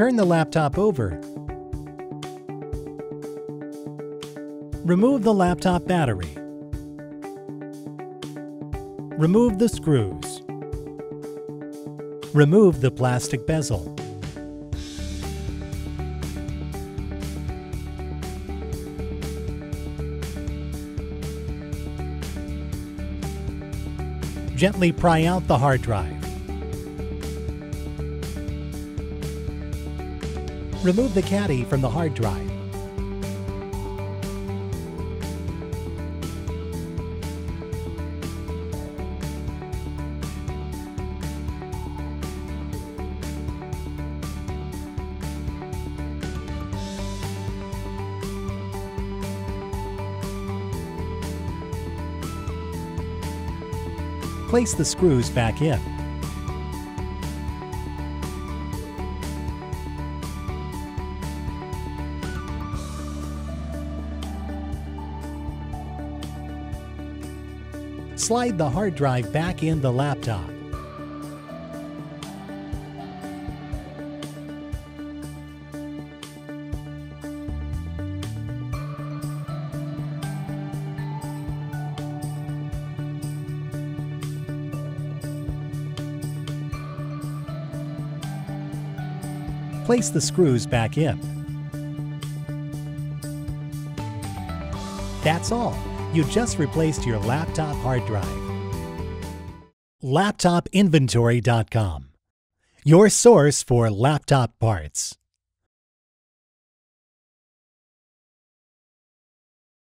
Turn the laptop over. Remove the laptop battery. Remove the screws. Remove the plastic bezel. Gently pry out the hard drive. Remove the caddy from the hard drive. Place the screws back in. Slide the hard drive back in the laptop. Place the screws back in. That's all. You just replaced your laptop hard drive. LaptopInventory.com, your source for laptop parts.